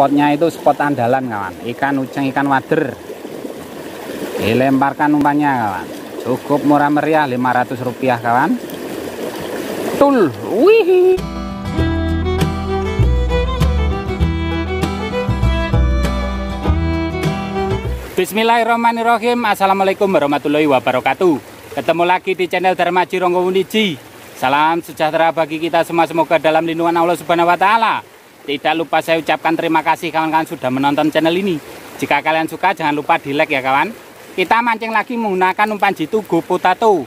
spotnya itu spot andalan kawan. Ikan uceng ikan wader. Dilemparkan umpannya kawan. Cukup murah meriah 500 rupiah kawan. Tul. Wih Bismillahirrahmanirrahim. Assalamualaikum warahmatullahi wabarakatuh. Ketemu lagi di channel Dharma Jironggo Uniji Salam sejahtera bagi kita semua. Semoga dalam lindungan Allah Subhanahu Wa Taala tidak lupa saya ucapkan terima kasih kawan-kawan sudah menonton channel ini. Jika kalian suka jangan lupa di like ya kawan. Kita mancing lagi menggunakan umpan jitu Go Potato.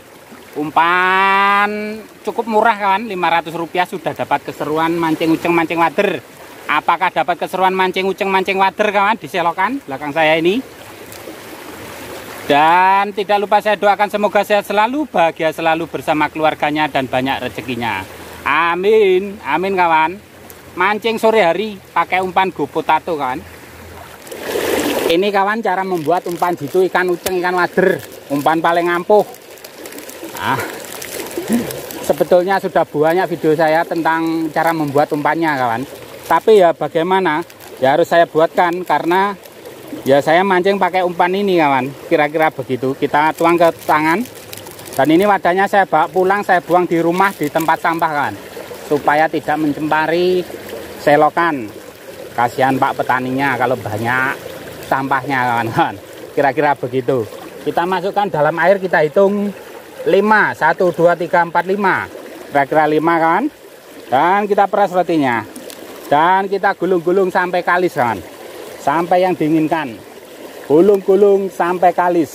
Umpan cukup murah kawan, 500 rupiah sudah dapat keseruan mancing uceng mancing wader. Apakah dapat keseruan mancing uceng mancing wader kawan? Diselokan belakang saya ini. Dan tidak lupa saya doakan semoga sehat selalu, bahagia selalu bersama keluarganya dan banyak rezekinya. Amin, amin kawan mancing sore hari pakai umpan go potato kawan ini kawan cara membuat umpan jitu ikan uceng ikan wader. Umpan paling ampuh. Ah. Sebetulnya sudah banyak video saya tentang cara membuat umpannya kawan. Tapi ya bagaimana? Ya harus saya buatkan karena ya saya mancing pakai umpan ini kawan. Kira-kira begitu. Kita tuang ke tangan. Dan ini wadahnya saya bawa pulang saya buang di rumah di tempat sampah kawan. Supaya tidak mencemari selokan. Kasihan pak petaninya kalau banyak sampahnya kawan-kawan. Kira-kira begitu. Kita masukkan dalam air kita hitung 5 1 2 3 4 5 kira-kira 5 kawan. Dan kita peras rotinya. Dan kita gulung-gulung sampai kalis kawan. Sampai yang diinginkan. Gulung-gulung sampai kalis.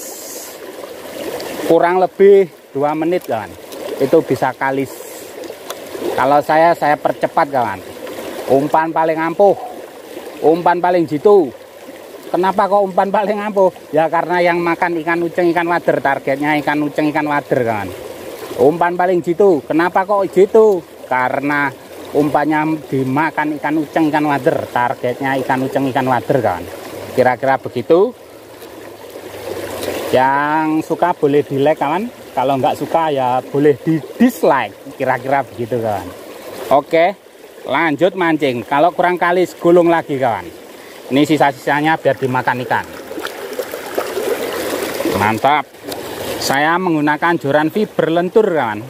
Kurang lebih 2 menit kawan. Itu bisa kalis. Kalau saya saya percepat kawan umpan paling ampuh. Umpan paling jitu. Kenapa kok umpan paling ampuh? Ya karena yang makan ikan uceng ikan wader. Targetnya ikan uceng ikan wader kan umpan paling jitu. Kenapa kok jitu? Karena umpannya dimakan ikan uceng ikan wader. Targetnya ikan uceng ikan wader kan kira-kira begitu. Yang suka boleh di like kawan. Kalau nggak suka ya boleh di dislike kira-kira begitu kawan. Oke lanjut mancing. Kalau kurang kali gulung lagi kawan. Ini sisa-sisanya biar dimakan ikan. Mantap. Saya menggunakan joran fiber lentur kawan.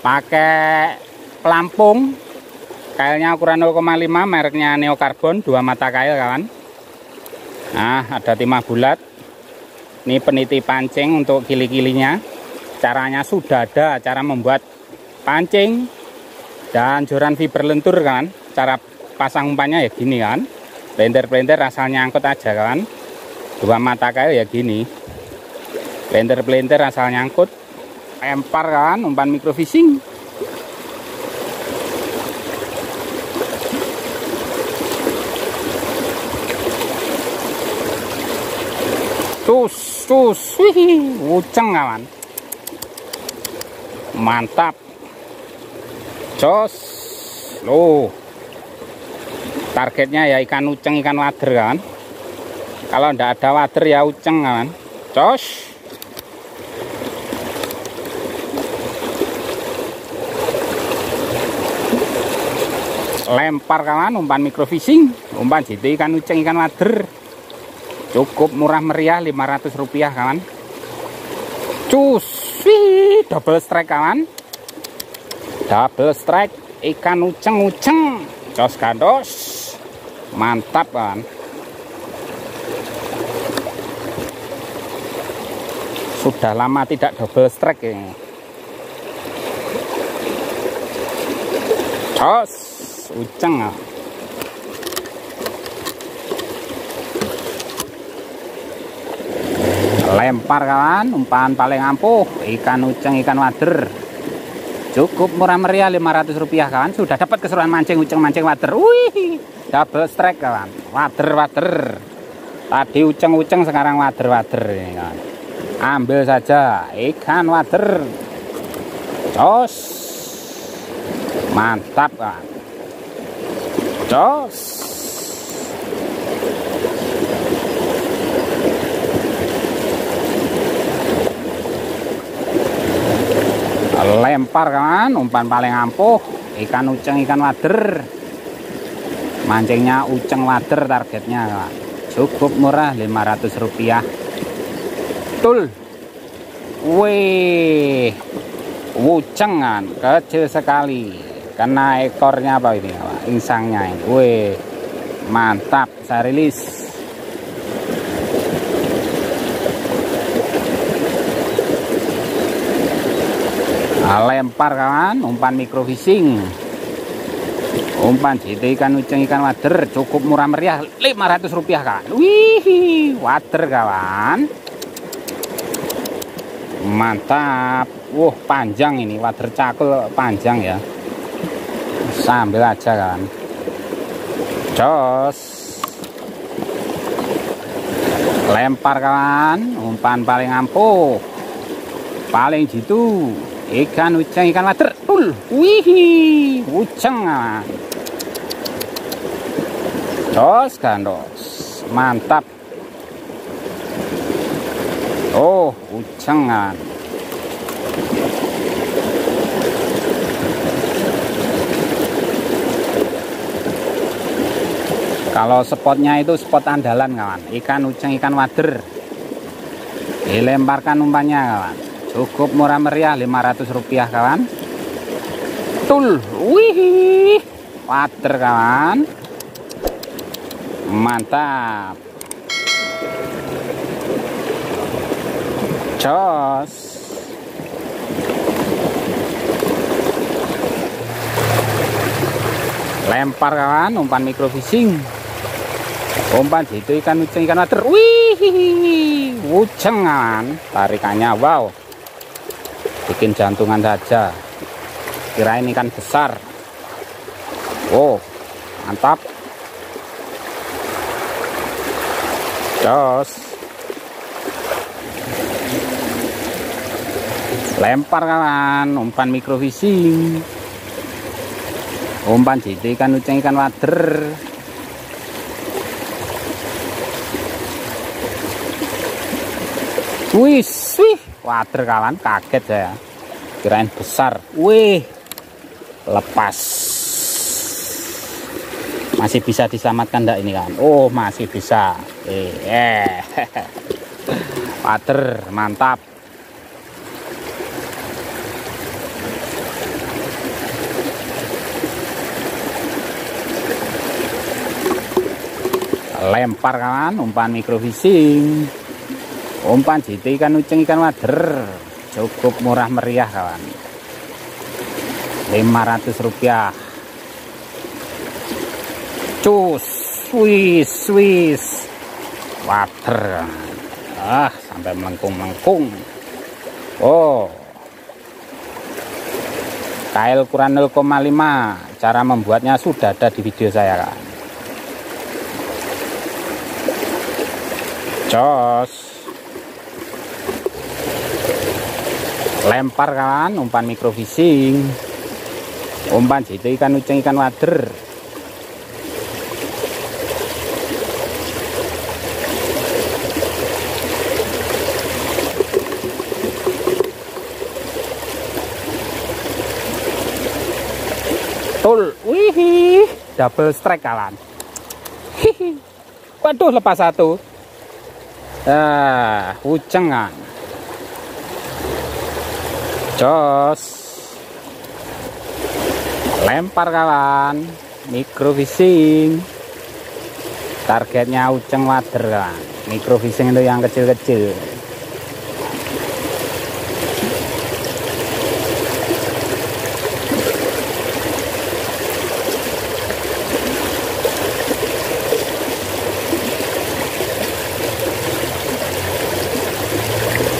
Pakai pelampung. Kailnya ukuran 0,5 mereknya neokarbon dua mata kail kawan. Nah ada timah bulat. Ini peniti pancing untuk kili-kilinya. Caranya sudah ada cara membuat pancing dan joran fiber lentur kan cara pasang umpannya ya gini kan. Blender-blender asalnya angkut aja kan. Dua mata kail ya gini. Blender-blender asal nyangkut. Lempar kan umpan microfishing tus tus. Wih wuceng kawan. Mantap jos lo targetnya ya ikan uceng ikan wader kan? Kalau ndak ada wader ya uceng kan? Jos lempar kawan umpan microfishing umpan jitu ikan uceng ikan wader cukup murah meriah 500 rupiah kawan cus. Double strike kawan double strike ikan uceng-uceng jos kandos mantap kan sudah lama tidak double strike ini. Jos uceng lempar kawan umpan paling ampuh. Ikan uceng ikan wader cukup murah meriah 500 rupiah kawan. Sudah dapat keseruan mancing uceng mancing water wih double strike kawan. Water water tadi uceng uceng sekarang water water ini kawan. Ambil saja. Ikan water jos. Mantap kawan. Jos lempar kan? Umpan paling ampuh. Ikan uceng ikan wader. Mancingnya uceng wader targetnya kawan. cukup murah 500 rupiah tul wih. Wucengan kecil sekali. Karena ekornya apa ini insangnya ini. Wih. Mantap. Saya rilis lempar kawan. Umpan microfishing umpan jadi ikan uceng ikan wader. Cukup murah meriah. 500 rupiah kan wih wader kawan. Mantap. Wah panjang ini. Wader cakul panjang ya. Sambil aja kan jos. Lempar kawan. Umpan paling ampuh. Paling jitu ikan uceng ikan wader tul wih uceng jos gandos mantap. Oh ucengan kalau spotnya itu spot andalan kawan. Ikan uceng ikan wader. Dilemparkan umpannya kawan cukup murah meriah 500 rupiah kawan. Tul. Wih. Wader kawan. Mantap. Jos. Lempar kawan umpan microfishing umpan itu ikan ikan water. Wih. Wucengan tarikannya wow bikin jantungan saja. Kirain ikan besar. Oh mantap. Jos. Lempar kawan umpan microfishing umpan jitu ikan uceng ikan wader. Wih, wih, water kawan, kaget saya. Kirain besar. Wih, lepas. Masih bisa diselamatkan enggak ini kan? Oh, masih bisa. Eh, eh. water, mantap. Lempar kawan, umpan microfishing umpan jitu ikan uceng ikan wader. Cukup murah meriah kawan. 500 rupiah. Cus swiss swiss water ah sampai melengkung-melengkung. Oh. Kail ukuran 0,5 cara membuatnya sudah ada di video saya kan jos lempar kawan umpan microfishing umpan itu ikan uceng ikan wader. Tul. Wih double strike kawan waduh lepas satu. Ah ucengan jos lempar kawan. Microfishing. Targetnya uceng wader kan microfishing itu yang kecil-kecil.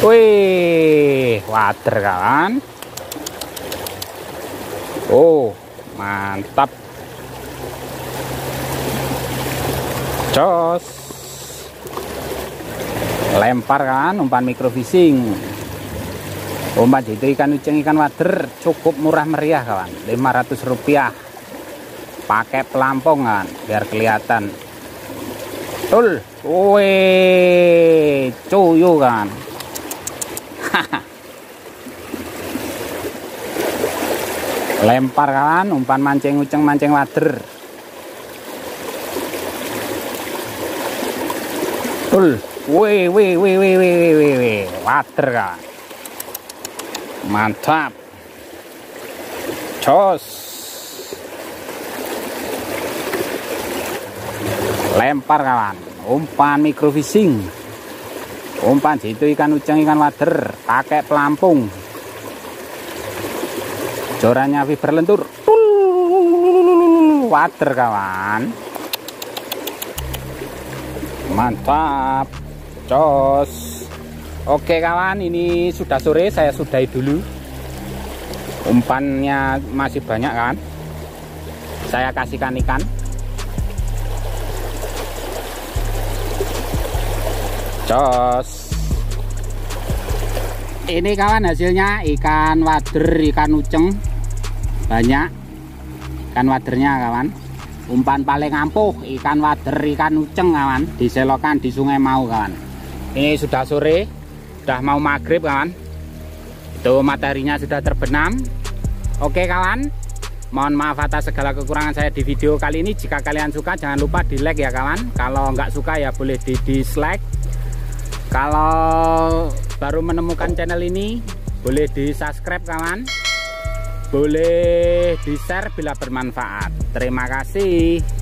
Wih, water kawan. Oh, mantap. Jos. Lempar kan umpan microfishing. Umpan itu ikan uceng ikan wader cukup murah meriah kawan. 500 rupiah. Pakai pelampung kan biar kelihatan. Tul. Wih, cuyu kan. lempar kawan umpan mancing uceng mancing wader. Tul wih wih wih wih wih wih wih wader kawan. Mantap. Cos lempar kawan. Umpan micro fishing umpan situ ikan uceng ikan wader. Pakai pelampung. Jorannya fiber lentur. Water kawan. Mantap. Jos oke kawan ini sudah sore saya sudahi dulu. Umpannya masih banyak kan? Saya kasihkan ikan. Jos ini kawan hasilnya ikan wader ikan uceng banyak. Ikan wadernya kawan. Umpan paling ampuh ikan wader ikan uceng kawan. Diselokan di sungai mau kawan. Ini sudah sore sudah mau maghrib kawan. Itu materinya sudah terbenam. Oke kawan. Mohon maaf atas segala kekurangan saya di video kali ini. Jika kalian suka jangan lupa di like ya kawan. Kalau nggak suka ya boleh di dislike. Kalau baru menemukan channel ini boleh di subscribe kawan boleh di share bila bermanfaat. Terima kasih